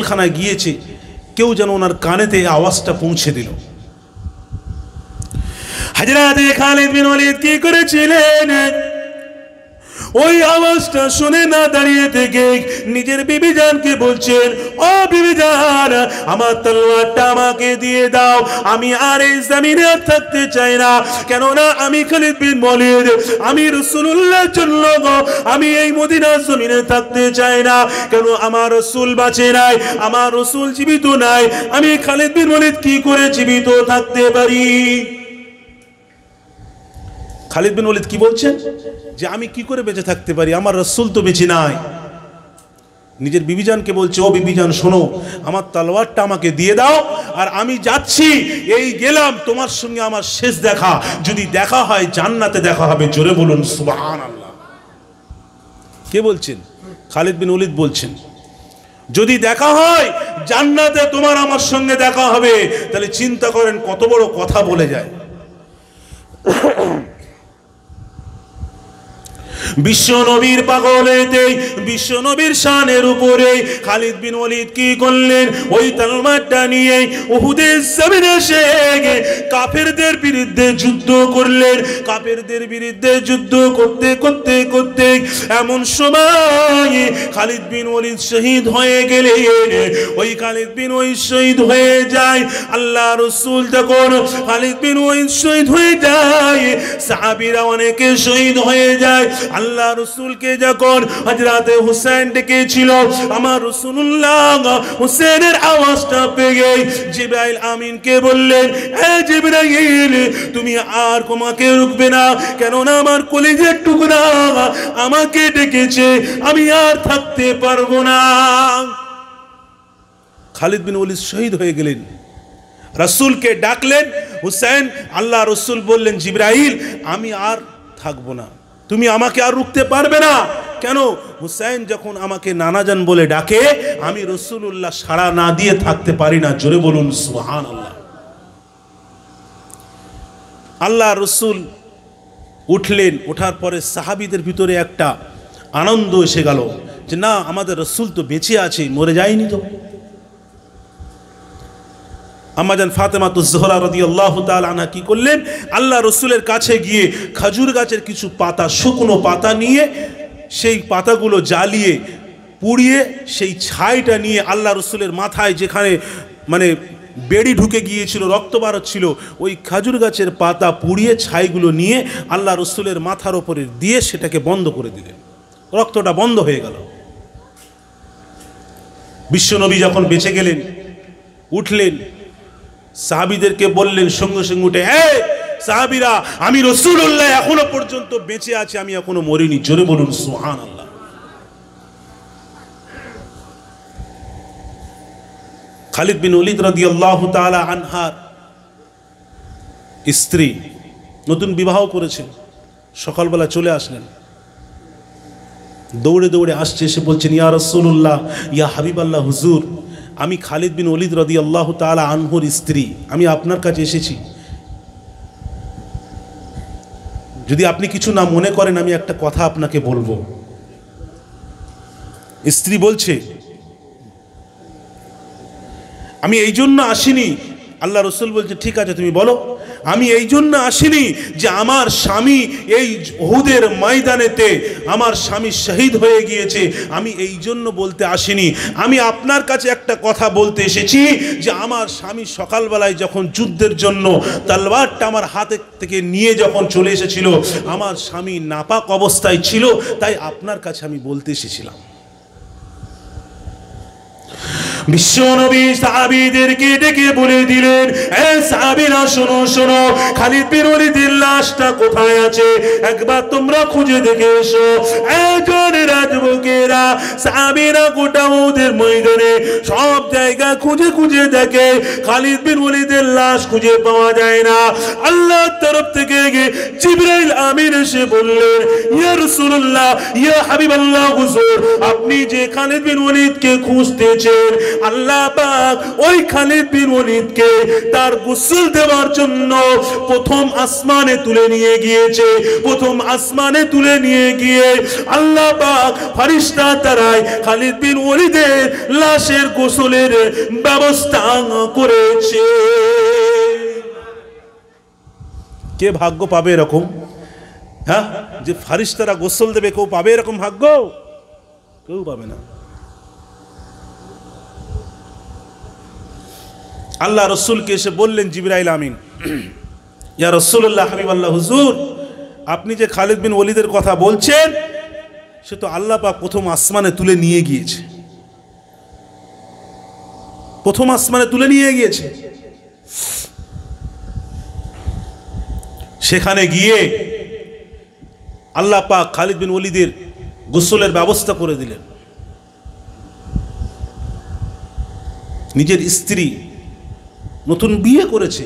খানায় গিয়েছে কেউ যেন ওনার কানেতে আওয়াজটা পৌঁছে দিল। হাজরাতে খালিদ বিন কি করেছিলেন? ওই আওয়াজটা শুনে না দাঁড়িয়ে থেকে নিজের বিবিজানকে বলছেন, ও বিবিজান আমার তলোয়ারটা আমাকে দিয়ে দাও। আমি আর এই জমিনে থাকতে চাই না। কেননা আমি খালিদ বিন ওয়ালিদ, আমি রাসূলুল্লাহর জন্য আমি এই মদিনার জমিনে থাকতে চাই না। কেন আমার রসুল বাঁচে নাই? আমার রসুল জীবিত নাই। আমি খালিদ বিন ওয়ালিদ কি করে জীবিত থাকতে পারি? খালিদ বিন ওয়ালিদ কি বলছেন? যে আমি কি করে বেঁচে থাকতে পারি? আমার রসুল তো বেঁচে নাই। নিজের বিবিজানকে বলছে, ও বিবিজান, শোনো, আমার তলোয়ারটা আমাকে দিয়ে দাও আর আমি যাচ্ছি। এই গেলাম, তোমার সঙ্গে আমার শেষ দেখা। যদি দেখা হয়, জান্নাতে দেখা হবে। জোরে বলুন সুবহান আল্লাহ কে বলছেন? খালিদ বিন ওলিদ বলছেন, যদি দেখা হয়, জান্নাতে তোমার আমার সঙ্গে দেখা হবে। তাহলে চিন্তা করেন, কত বড় কথা বলে যায়। বিশ্ব নবীর পাগলেতে বিশ্ব নবীর শানের উপরে খালিদ বিন ওলিদ কি করলেন? ওই তালমারটা নিয়ে উহুদের জমিনে এসে কাফেরদের বিরুদ্ধে যুদ্ধ করলেন। কাফেরদের বিরুদ্ধে যুদ্ধ করতে করতে করতে এমন সময় খালিদ বিন ওয়ালিদ শহীদ হয়ে গেলে ওই খালিদ বিন ওয়ালিদ শহীদ হয়ে যায়, আল্লাহ রসুল তখন খালিদ বিন ওয়ালিদ শহীদ হয়ে যায়, সাহাবীরা অনেকে শহীদ হয়ে যায়। আল্লাহ রসুলকে যখন হজরাতে হুসেন ডেকেছিল, আমার রসুল্লাহ হুসেনের আওয়াজটা পেয়ে জিব্রাইল আমিনকে বললেন জিব্রাইল, তুমি আর রুকবে না, কেননা আমার কলেজের টুকরা আমাকে ডেকেছে, আমি আর থাকতে পারব না। খালিদ বিন ওলিদ শহীদ হয়ে গেলেন। রসুলকে ডাকলেন, হুসেন, আল্লাহ রসুল বললেন, জিব্রাইল, আমি আর থাকব না। তুমি আমাকে আর রুখতে পারবে না। কেন? হুসাইন যখন আমাকে নানাজান বলে ডাকে, আমি রসুল্লাহ সাড়া না দিয়ে থাকতে পারি না। জোরে বলুন সুহান আল্লাহ আল্লাহ রসুল উঠলেন, ওঠার পরে সাহাবিদের ভিতরে একটা আনন্দ এসে গেল যে, না, আমাদের রসুল তো বেঁচে আছে, মরে যায়নি তো। আমাজান ফাতেমা তো জোহরা রদি আল্লাহ আনা কি করলেন? আল্লাহ রসুলের কাছে গিয়ে খাজুর গাছের কিছু পাতা, শুকনো পাতা নিয়ে সেই পাতাগুলো জ্বালিয়ে, পুড়িয়ে সেই ছাইটা নিয়ে আল্লাহ রসুলের মাথায় যেখানে মানে বেড়ি ঢুকে গিয়েছিল রক্ত ছিল, ওই খাজুর গাছের পাতা পুড়িয়ে ছাইগুলো নিয়ে আল্লাহ রসুলের মাথার ওপরে দিয়ে সেটাকে বন্ধ করে দিলেন। রক্তটা বন্ধ হয়ে গেল। বিশ্বনবী যখন বেঁচে গেলেন, উঠলেন, সাহাবিদেরকে বললেন সঙ্গে সঙ্গে উঠে হ্যাঁ সাহাবিরা, আমি রসুল্লাহ এখনও পর্যন্ত বেঁচে আছি, আমি এখনও মরিনি। জোরে বলুন সোহান আল্লাহ খালিদ বিন অলিদ রাদি আল্লাহ তালা আনহার স্ত্রী নতুন বিবাহ করেছেন সকালবেলা চলে আসলেন। দৌড়ে দৌড়ে আসছে, এসে বলছেন, ইয়া রসুল্লাহ ইয়া হাবিব আল্লাহ হুজুর, আমি খালিদ বিন অলিদ রদি আল্লাহ তালা আনহুর স্ত্রী, আমি আপনার কাছে এসেছি। যদি আপনি কিছু না মনে করেন, আমি একটা কথা আপনাকে বলব। স্ত্রী বলছে, আমি এই জন্য আসিনি আল্লাহ রসুল বলছে, ঠিক আছে, তুমি বলো। আমি এই জন্য আসিনি যে আমার স্বামী এই ওহুদের ময়দানেতে আমার স্বামী শহীদ হয়ে গিয়েছে। আমি এই জন্য বলতে আসিনি। আমি আপনার কাছে একটা কথা বলতে এসেছি যে আমার স্বামী সকালবেলায় যখন যুদ্ধের জন্য তলবারটা আমার হাতে থেকে নিয়ে যখন চলে এসেছিল, আমার স্বামী নাপাক অবস্থায় ছিল, তাই আপনার কাছে আমি বলতে এসেছিলাম। বিশ্বনবী সাহাবিদেরকে ডেকে বলে দিলেন, এ সাহাবিরা, শোনো শোনো, খালিদ বিন ওয়ালিদের লাশটা কোথায় আছে? একবার তোমরা খুঁজে দেখে এসো। একজন সাহাবীরা গোটা ওদের ময়দানে সব জায়গা খুঁজে খুঁজে দেখে খালিদ বিন ওয়ালিদের লাশ খুঁজে পাওয়া যায় না। আল্লাহর তরফ থেকে জিবরাইল আমিন এসে বললেন, ইয়া রাসূলুল্লাহ, ইয়া হাবিবাল্লাহ হুজুর, আপনি যে খালিদ বিন ওয়ালিদকে খুঁজতেছেন, আল্লাহ পাক ওই খালিদ বিন ওয়ালিদকে তার গোসল দেওয়ার জন্য প্রথম আসমানে তুলে নিয়ে গিয়েছে। প্রথম আসমানে তুলে নিয়ে গিয়ে আল্লাহ পাক ফারিস্তা তারাই খালিদ বিন ওয়ালিদের লাশের গোসলের ব্যবস্থা করেছে। কে ভাগ্য পাবে এরকম? হ্যাঁ? যে ফারিস্তারা গোসল দেবে, কেউ পাবে এরকম ভাগ্য? কেউ পাবে না। আল্লাহ রসুলকে এসে বললেন, জিবরাইল আমিন। ইয়া রসুল্লাহ হাবিব আল্লাহ হুজুর, আপনি যে খালিদ বিন ওলিদের কথা বলছেন সে তো আল্লাহ পাক প্রথম আসমানে তুলে নিয়ে গিয়েছে। প্রথম আসমানে তুলে নিয়ে গিয়েছে। সেখানে গিয়ে আল্লাহ পাক খালিদ বিন ওলিদের গোসলের ব্যবস্থা করে দিলেন। নিজের স্ত্রী নতুন বিয়ে করেছে।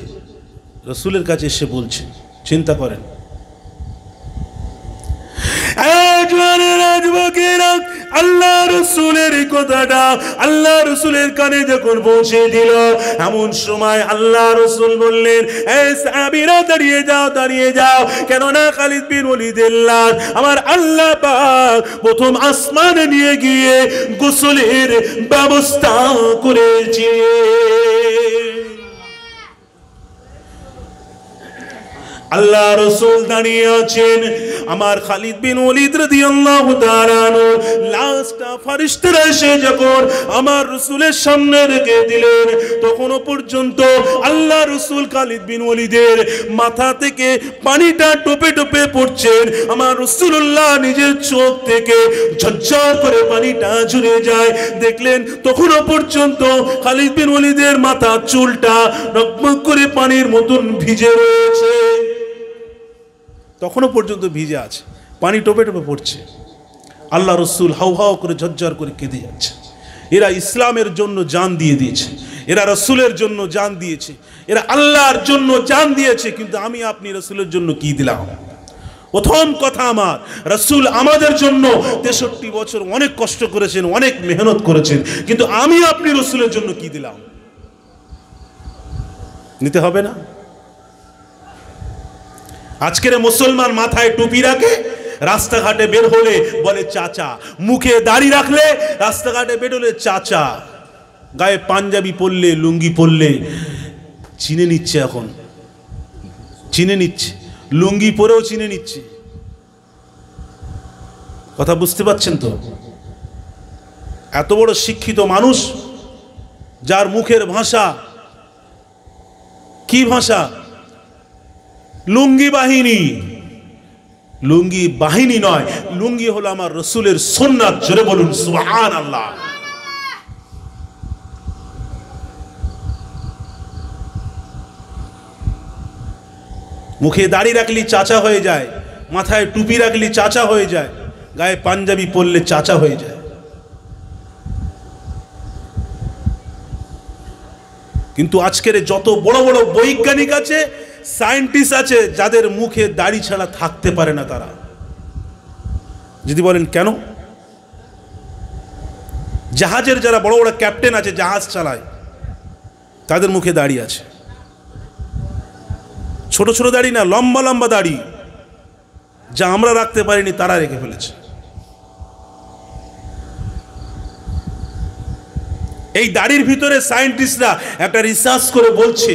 রসুলের কাছে এসে বলছে, চিন্তা করেন। আল্লাহ রসুলের কথাটা, আল্লাহ রসুলের কানে যখন পৌঁছে দিল, এমন সময় আল্লাহ রসুল বললেন এই সাহাবীরা, দাঁড়িয়ে যাও দাঁড়িয়ে যাও। কেননা খালিদ বিন ওলিদুল্লাহ আমার আল্লাহ পাক প্রথম আসমানে নিয়ে গিয়ে গোসলের ব্যবস্থা করেছে। আল্লাহ রসুল দাঁড়িয়ে আছেন। আমার খালিদ বিন ওলিদ রাদিয়াল্লাহু তাআলা লাস্টটা ফারিস্তারা এসে যখন আমার রসুলের সামনে রেখে দিলেন, তখনও পর্যন্ত আল্লাহ রসুল খালিদ বিন ওলিদের মাথা থেকে পানিটা টোপে টোপে পড়ছেন। আমার রসুল্লাহ নিজের চোখ থেকে ঝরঝর করে পানিটা ঝরে যায়। দেখলেন তখনও পর্যন্ত খালিদ বিন ওলিদের মাথা চুলটা রকমক করে পানির মতন ভিজে রয়েছে। তখনও পর্যন্ত ভিজে আছে। পানি টোপে টোপে পড়ছে। আল্লাহ রসুল হাউ হাউ করে ঝরঝর করে কেঁদে যাচ্ছে। এরা ইসলামের জন্য জান দিয়ে দিয়েছে। এরা রসুলের জন্য জান দিয়েছে। এরা আল্লাহর জন্য জান দিয়েছে, কিন্তু আমি আপনি রসুলের জন্য কি দিলাম? প্রথম কথা আমার, রসুল আমাদের জন্য তেষট্টি বছর অনেক কষ্ট করেছেন, অনেক মেহনত করেছেন, কিন্তু আমি আপনি রসুলের জন্য কি দিলাম? নিতে হবে না? আজকের মুসলমান মাথায় টুপি রাখে, রাস্তাঘাটে বের হলে বলে চাচা। মুখে দাড়ি রাখলে রাস্তাঘাটে বের হলে চাচা। গায়ে পাঞ্জাবি পরলে, লুঙ্গি পরলে, চিনে নিচ্ছে এখন। চিনে নিচ্ছে। লুঙ্গি পরেও চিনে নিচ্ছে। কথা বুঝতে পারছেন তো? এত বড় শিক্ষিত মানুষ, যার মুখের ভাষা, কি ভাষা? লুঙ্গি বাহিনী। লুঙ্গি বাহিনী নয়, লুঙ্গি হলো আমার রসুলের সোননাথ জোরে বলুন সুহান আল্লাহ মুখে দাড়ি রাখলি চাচা হয়ে যায়, মাথায় টুপি রাখলি চাচা হয়ে যায়, গায়ে পাঞ্জাবি পরলে চাচা হয়ে যায়। কিন্তু আজকের যত বড় বড় বৈজ্ঞানিক আছে সায়েন্টিস্ট আছে যাদের মুখে দাড়ি ছাড়া থাকতে পারে না তারা। যদি বলেন কেন? জাহাজের যারা বড় বড় ক্যাপ্টেন আছে, জাহাজ চালায়, তাদের মুখে দাড়ি আছে। ছোট ছোট দাড়ি না, লম্বা লম্বা দাড়ি যা আমরা রাখতে পারিনি, তারা রেখে ফেলেছে। এই দাড়ির ভিতরে সায়েন্টিস্টরা একটা রিসার্চ করে বলছে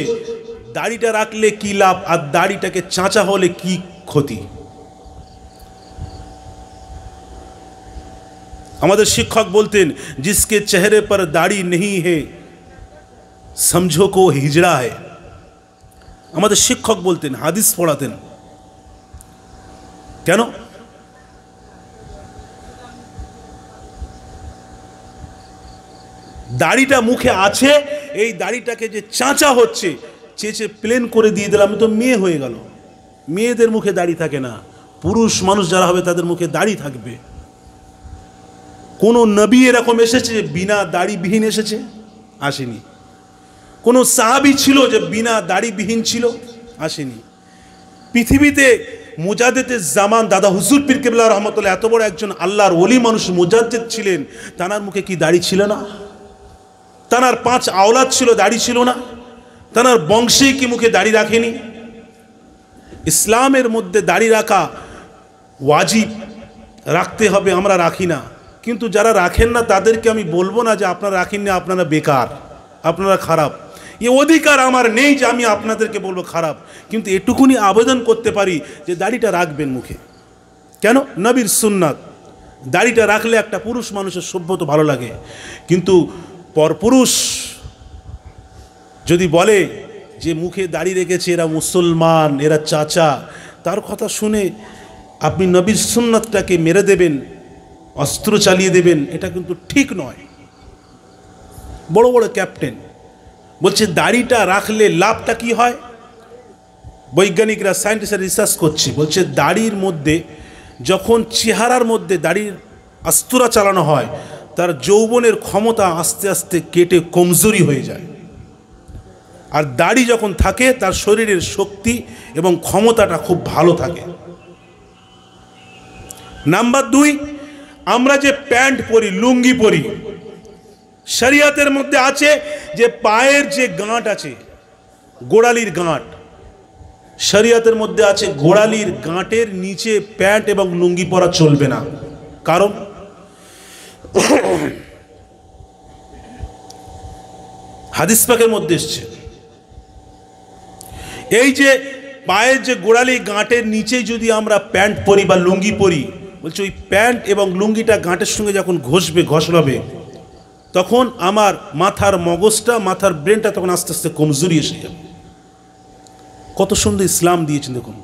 দাড়িটা রাখলে কি লাভ আর দাড়িটাকে চাঁচা হলে কি ক্ষতি? আমাদের শিক্ষক বলতেন, জিসকে চেহারে পর দাড়ি নেই হে, সমঝো কো হিজড়া হে। আমাদের শিক্ষক বলতেন, হাদিস পড়াতেন। কেন? দাড়িটা মুখে আছে, এই দাড়িটাকে যে চাঁচা হচ্ছে চেঁচে প্লেন করে দিয়ে দিলাম তো মেয়ে হয়ে গেল। মেয়েদের মুখে দাড়ি থাকে না। পুরুষ মানুষ যারা হবে তাদের মুখে দাড়ি থাকবে। কোনো নবী এরকম এসেছে বিনা দাড়িবিহীন এসেছে? আসেনি। কোনো সাহাবি ছিল যে বিনা দাড়িবিহীন ছিল? আসেনি। পৃথিবীতে মুজাদ্দেদের জামান দাদা হুজুর পীর কেবলা রহমতুল্লাহ এত বড় একজন আল্লাহর ওলি মানুষ মুজাদ্দেদ ছিলেন, তানার মুখে কি দাড়ি ছিল না? তানার পাঁচ আওলাদ ছিল, দাড়ি ছিল না? তানার বংশে কি মুখে দাড়ি রাখেনি? ইসলামের মধ্যে দাড়ি রাখা ওয়াজিব, রাখতে হবে, আমরা রাখি না। কিন্তু যারা রাখেন না, তাদেরকে আমি বলব না যে আপনারা রাখেন না আপনারা বেকার, আপনারা খারাপ। এ অধিকার আমার নেই যে আমি আপনাদেরকে বলব খারাপ। কিন্তু এটুকুনি আবেদন করতে পারি যে দাড়িটা রাখবেন মুখে। কেন? নবীর সুন্নাত। দাড়িটা রাখলে একটা পুরুষ মানুষের সভ্যত ভালো লাগে। কিন্তু পরপুরুষ যদি বলে যে মুখে দাড়ি রেখেছে এরা মুসলমান, এরা চাচা, তার কথা শুনে আপনি নবীর সুন্নাতটাকে মেরে দেবেন, অস্ত্র চালিয়ে দেবেন, এটা কিন্তু ঠিক নয়। বড় বড় ক্যাপ্টেন বলছে, দাড়িটা রাখলে লাভটা কি হয়? বৈজ্ঞানিকরা সায়েন্টিস্টরা রিসার্চ করছে, বলছে, দাড়ির মধ্যে যখন চেহারার মধ্যে দাড়ির আস্তুরা চালানো হয়, তার যৌবনের ক্ষমতা আস্তে আস্তে কেটে কমজোরি হয়ে যায়। আর দাড়ি যখন থাকে, তার শরীরের শক্তি এবং ক্ষমতাটা খুব ভালো থাকে। নাম্বার দুই, আমরা যে প্যান্ট পরি, লুঙ্গি পরি, শরিয়াতের মধ্যে আছে যে পায়ের যে গাঁট আছে, গোড়ালির গাঁট, শরিয়াতের মধ্যে আছে গোড়ালির গাঁটের নিচে প্যান্ট এবং লুঙ্গি পরা চলবে না। কারণ হাদিস পাকের মধ্যে এসছে এই যে পায়ের যে গোড়ালি গাঁটের নিচে যদি আমরা প্যান্ট পরি বা লুঙ্গি পরি, বলছে ওই প্যান্ট এবং লুঙ্গিটা গাঁটের সঙ্গে যখন ঘষবে, ঘষলাবে, তখন আমার মাথার মগজটা, মাথার ব্রেনটা তখন আস্তে আস্তে কমজোরি এসে যাবে। কত সুন্দর ইসলাম দিয়েছেন দেখুন।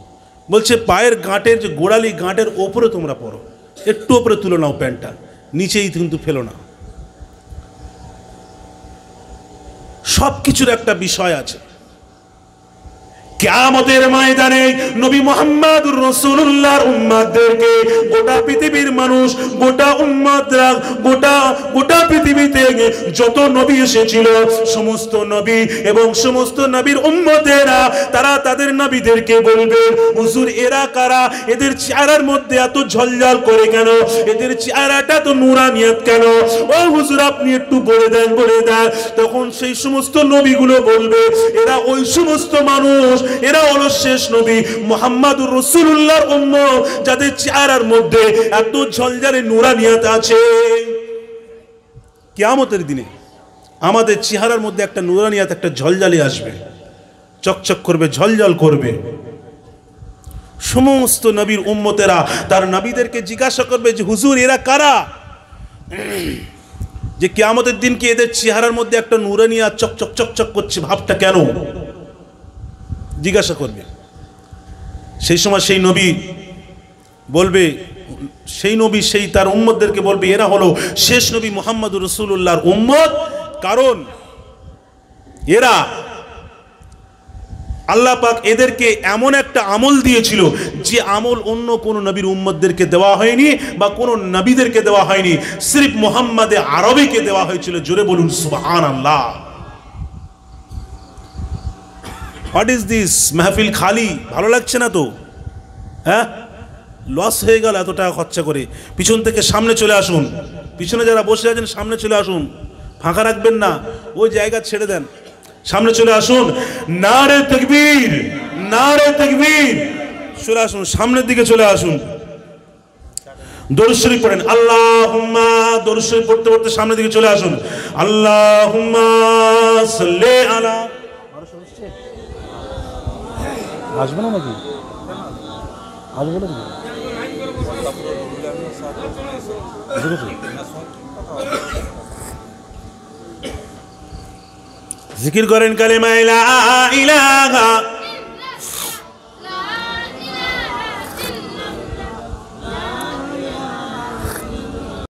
বলছে পায়ের গাঁটের যে গোড়ালি গাঁটের ওপরে তোমরা পড়ো, একটু ওপরে তুলে নাও প্যান্টটা, নিচেই কিন্তু ফেলো না। সব কিছুর একটা বিষয় আছে। কেয়ামতের ময়দানে নবী মোহাম্মদ রসুল্লাহর উম্মাদদেরকে গোটা পৃথিবীর মানুষ গোটা উম্মাদরা গোটা গোটা পৃথিবীতে যত নবী এসেছিল, সমস্ত নবী এবং সমস্ত নবীর উম্মতেরা, তারা তাদের নবীদেরকে বলবে, হুজুর, এরা কারা? এদের চেহারার মধ্যে এত ঝলঝল করে কেন? এদের চেহারাটা তো নুরানিয়াত কেন? ও হুজুর, আপনি একটু বলে দেন বলে দেন। তখন সেই সমস্ত নবীগুলো বলবে, এরা ওই সমস্ত মানুষ, এরা হলো শেষ নবী মোহাম্মদুর রসুল্লাহর উম্ম যাদের চেহারার মধ্যে এত ঝলঝালে নুরানিয়াত আছে। কেয়ামতের দিনে আমাদের চেহারার মধ্যে একটা নুরানিয়াত একটা ঝলঝালি আসবে। চকচক করবে, ঝলঝল করবে। সমস্ত নবীর উম্মতেরা তার নবীদেরকে জিজ্ঞাসা করবে যে, হুজুর, এরা কারা? যে কেয়ামতের দিনকে এদের চেহারার মধ্যে একটা নুরানিয়া চকচক চকচক করছে ভাবটা কেন? জিজ্ঞাসা করবে। সেই সময় সেই নবী বলবে সেই নবী, সেই তার উম্মতদেরকে বলবে, এরা হলো শেষ নবী মোহাম্মদ রসুল্লাহর উম্মত। কারণ এরা আল্লাহ পাক এদেরকে এমন একটা আমল দিয়েছিল যে আমল অন্য কোনো নবীর উম্মদদেরকে দেওয়া হয়নি বা কোনো নবীদেরকে দেওয়া হয়নি। সিরিফ মোহাম্মদে আরবিকে দেওয়া হয়েছিল। জোরে বলুন সুবহান আল্লাহ হোয়াট ইজ দিস মাহফিল খালি? ভালো লাগছে না তো? হ্যাঁ? লস হয়ে গেল এত টাকা খরচা করে। পিছন থেকে সামনে চলে আসুন। পিছনে যারা বসে আছেন, সামনে চলে আসুন। ফাঁকা রাখবেন না। ওই জায়গা ছেড়ে দেন। সামনে চলে আসুন। না রে তকবীর না রে তকবীর। চলে আসুন, সামনের দিকে চলে আসুন। দরুদ শরীফ পড়েন। আল্লাহুম্মা, দরুদ শরীফ পড়তে পড়তে সামনের দিকে চলে আসুন। আল্লাহুম্মা সাল্লি আলা আসবে না নাকি? আসবে বুঝেছি জিকির করেন কালিমা ইলাহা